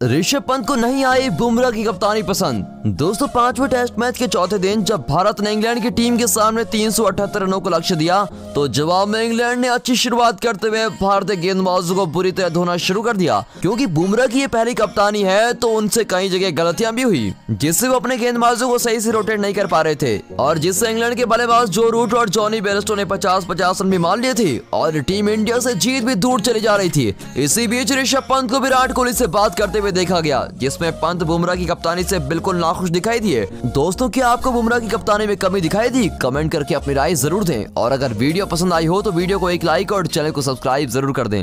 ऋषभ पंत को नहीं आई बुमराह की कप्तानी पसंद। दोस्तों, पाँचवें टेस्ट मैच के चौथे दिन जब भारत ने इंग्लैंड की टीम के सामने तीन सौ अठहत्तर रनों को लक्ष्य दिया तो जवाब में इंग्लैंड ने अच्छी शुरुआत करते हुए भारतीय गेंदबाजों को बुरी तरह धोना शुरू कर दिया। क्योंकि बुमराह की ये पहली कप्तानी है तो उनसे कई जगह गलतियाँ भी हुई, जिससे वो अपने गेंदबाजों को सही से रोटेट नहीं कर पा रहे थे, और जिससे इंग्लैंड के बल्लेबाज जो रूट और जॉनी बेरस्टो ने पचास पचास रन भी मान लिए थे, और टीम इंडिया से जीत भी दूर चली जा रही थी। इसी बीच ऋषभ पंत को विराट कोहली से बात करते हुए देखा गया, जिसमें पंत बुमराह की कप्तानी से बिल्कुल नाखुश दिखाई दिए। दोस्तों, क्या आपको बुमराह की कप्तानी में कमी दिखाई दी? कमेंट करके अपनी राय ज़रूर दें। और अगर वीडियो पसंद आई हो तो वीडियो को एक लाइक और चैनल को सब्सक्राइब ज़रूर कर दें।